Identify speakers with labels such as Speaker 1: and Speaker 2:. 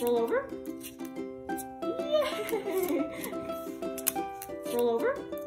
Speaker 1: Roll over. Yay! Roll over.